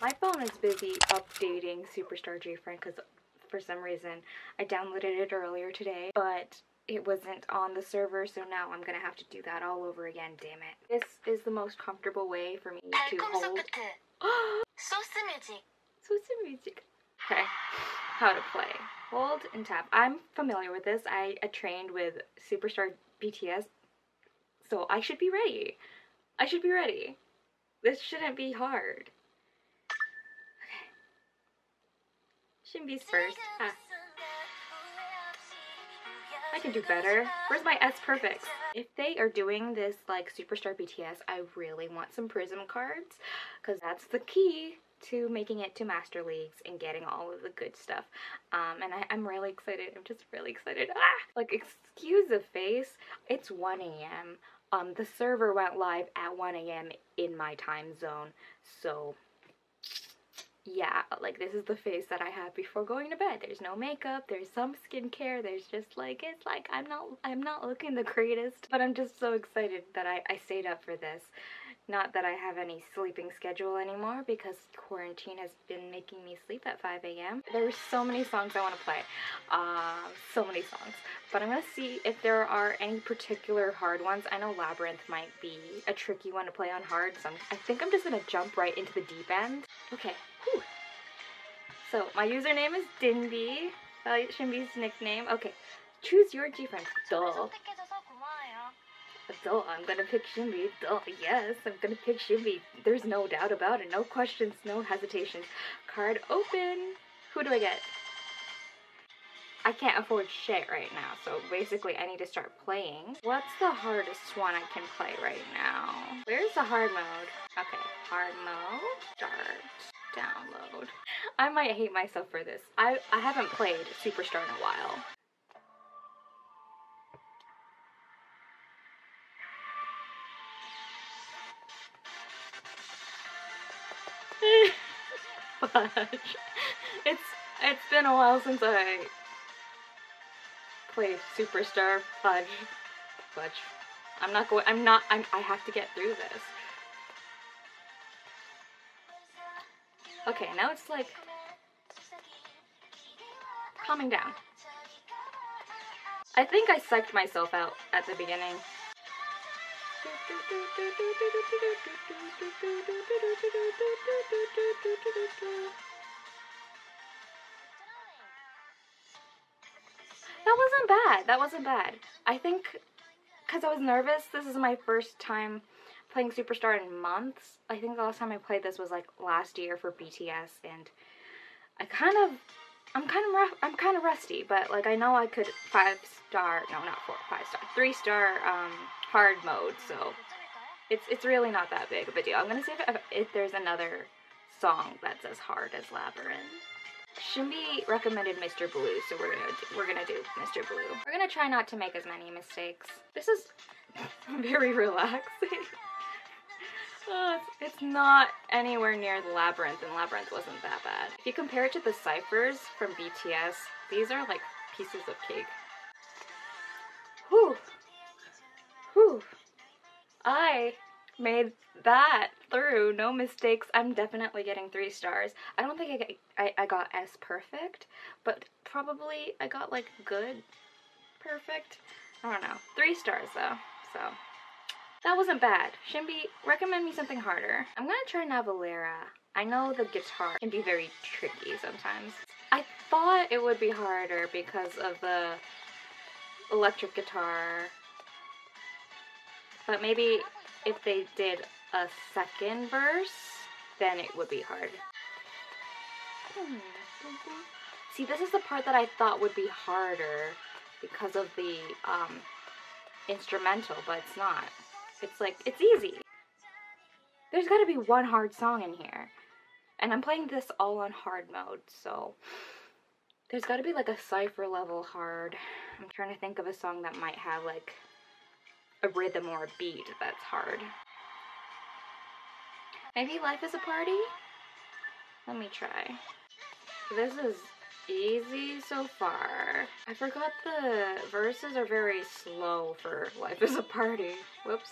My phone is busy updating Superstar G-Friend because for some reason I downloaded it earlier today, but it wasn't on the server, so now I'm gonna have to do that all over again, damn it. This is the most comfortable way for me to hold. Source music. Source music. Okay, how to play. Hold and tap. I'm familiar with this. I trained with Superstar BTS, so I should be ready. I should be ready. This shouldn't be hard. Shinbi's first. Ah, I can do better. Where's my S perfects? If they are doing this like Superstar BTS, I really want some Prism cards because that's the key to making it to Master Leagues and getting all of the good stuff. Um, and I, I'm really excited. I'm just really excited. Ah! Like, excuse the face. It's 1 a.m. Um, the server went live at 1 a.m. in my time zone. So, yeah, like this is the face that I have before going to bed. There's no makeup, there's some skincare, there's just like it's like I'm not I'm not looking the greatest, but I'm just so excited that I, I stayed up for this. Not that I have any sleeping schedule anymore because quarantine has been making me sleep at 5 a.m. There are so many songs I want to play. Uh, so many songs. But I'm going to see if there are any particular hard ones. I know Labyrinth might be a tricky one to play on hard, so I'm, I think I'm just going to jump right into the deep end. Okay. Whew. So my username is Dinby. Shinbi's nickname. Okay. Choose your G friend. Duh, I'm gonna pick Shinbi. Duh, yes, I'm gonna pick Shinbi. There's no doubt about it. No questions, no hesitations. Card open. Who do I get? I can't afford shit right now, so basically I need to start playing. What's the hardest one I can play right now? Where's the hard mode? Okay, hard mode. Start. Download. I might hate myself for this. I, I haven't played Superstar in a while. Fudge. It's it's been a while since I played Superstar Fudge. Fudge. I'm not going. I'm not. I'm. I have to get through this. Okay, now it's like calming down. I think I psyched myself out at the beginning. Wasn't bad. That wasn't bad. I think because I was nervous, this is my first time playing Superstar in months. I think the last time I played this was like last year for BTS, and I kind of, I'm kind of rough, I'm kind of rusty, but like I know I could five star, no, not four, five star, three star um, hard mode. So it's it's really not that big of a deal. I'm gonna see if, if there's another song that's as hard as Labyrinth. Shinbi recommended Mr. Blue, so we're gonna do, we're gonna do Mr. Blue. We're gonna try not to make as many mistakes. This is very relaxing. Oh, it's, it's not anywhere near the Labyrinth, and Labyrinth wasn't that bad. If you compare it to the ciphers from BTS, these are like pieces of cake. Whew. Whew. I made that through, no mistakes. I'm definitely getting three stars. I don't think I got, I, I got S perfect, but probably I got like good perfect. I don't know. Three stars though, so that wasn't bad. Shinbi, recommend me something harder. I'm gonna try Navillera. I know the guitar can be very tricky sometimes. I thought it would be harder because of the electric guitar but maybe if they did a second verse, then it would be hard. See, this is the part that I thought would be harder because of the um, instrumental, but it's not. It's like, it's easy. There's gotta be one hard song in here. And I'm playing this all on hard mode, so there's gotta be like a cipher level hard. I'm trying to think of a song that might have like a rhythm or a beat that's hard. Maybe Life is a Party? Let me try. This is easy so far. I forgot the verses are very slow for Life is a Party. Whoops.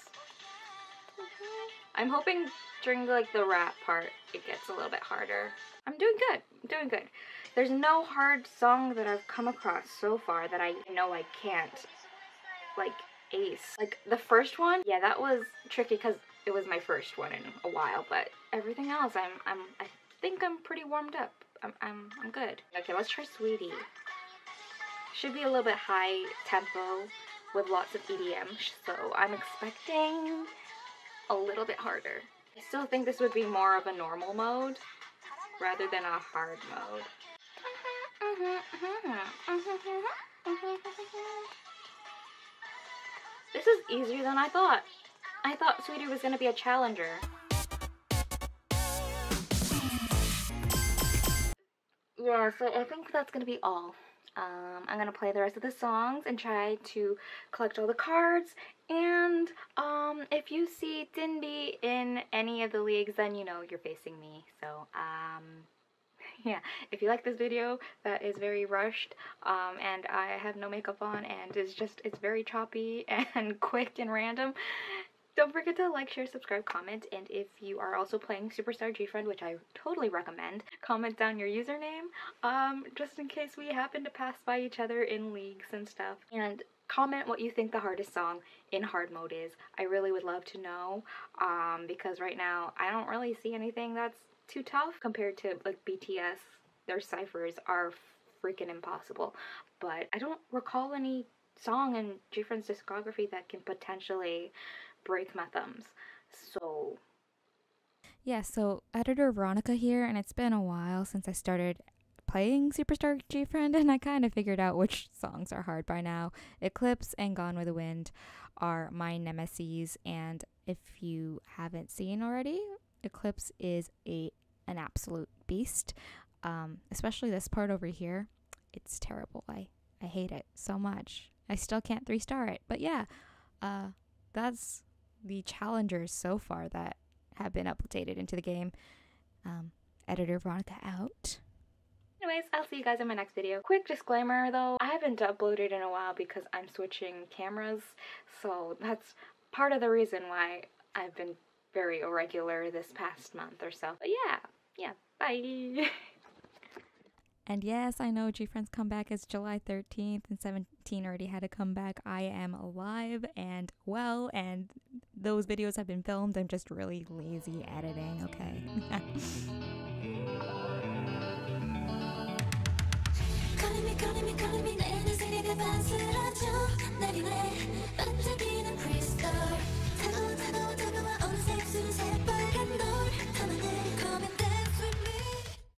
I'm hoping during like the rap part it gets a little bit harder. I'm doing good. I'm doing good. There's no hard song that I've come across so far that I know I can't like ace. Like the first one, yeah, that was tricky because it was my first one in a while, but everything else, I'm, I'm, I think I'm pretty warmed up. I'm, I'm, I'm good. Okay, let's try Sweetie. Should be a little bit high tempo with lots of EDM, so I'm expecting a little bit harder. I still think this would be more of a normal mode rather than a hard mode. Mm-hmm, mm-hmm, mm-hmm, This is easier than I thought. I thought Sweetie was gonna be a challenger. Yeah, so I think that's gonna be all. Um, I'm gonna play the rest of the songs and try to collect all the cards. And um, if you see Dinby in any of the leagues, then you know you're facing me. So um, yeah, if you like this video that is very rushed um, and I have no makeup on and it's just, it's very choppy and quick and random, don't forget to like, share, subscribe, comment, and if you are also playing Superstar G-Friend, which I totally recommend, comment down your username, um, just in case we happen to pass by each other in leagues and stuff. And comment what you think the hardest song in hard mode is. I really would love to know, um, because right now I don't really see anything that's too tough compared to like BTS. Their ciphers are freaking impossible. But I don't recall any song in G-Friend's discography that can potentially break my thumbs. So yeah, so editor Veronica here, and it's been a while since I started playing Superstar G-Friend, and I kind of figured out which songs are hard by now. Eclipse and Gone with the Wind are my nemesis, and if you haven't seen already, Eclipse is a an absolute beast. Um, especially this part over here, it's terrible. I I hate it so much. I still can't three star it, but yeah, uh, that's the challengers so far that have been updated into the game. Um, editor Veronica out. Anyways, I'll see you guys in my next video. Quick disclaimer though, I haven't uploaded in a while because I'm switching cameras, so that's part of the reason why I've been very irregular this past month or so. But yeah, yeah, bye. And yes, I know G Friends comeback is July 13th and 17 already had a comeback. I am alive and well, and those videos have been filmed. I'm just really lazy editing, okay?